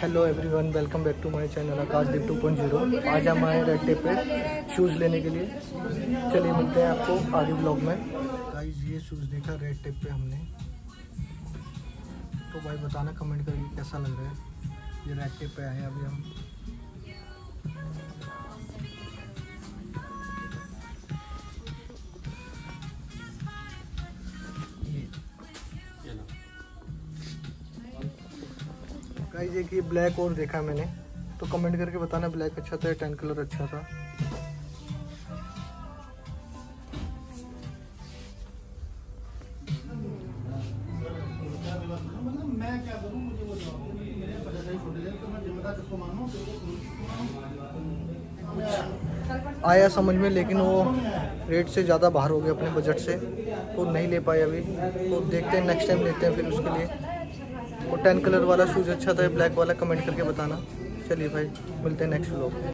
Hello everyone welcome back to my channel Akashdeep 2.0 आज हम आए रेड टेप पे शूज़ लेने के लिए। चलिए मिलते हैं आपको आगे ब्लॉग में। गाइस ये शूज़ देखा रेड टेप पे हमने। तो भाई बताना कमेंट करके कैसा लग रहा है। ये रेड टेप पे आए अभी हम। गाइस एक ये ब्लैक और देखा मैंने। तो कमेंट करके बताना ब्लैक अच्छा था या टेन कलर अच्छा था? आया समझ में, लेकिन वो रेट से ज़्यादा बाहर हो गया अपने बजट से। तो नहीं ले पाए अभी। तो देखते हैं नेक्स्ट टाइम लेते हैं फिर उसके लिए। और टेन कलर वाला शूज़ अच्छा था ब्लैक वाला कमेंट करके बताना। चलिए भाई, मिलते हैं नेक्स्ट ब्लॉग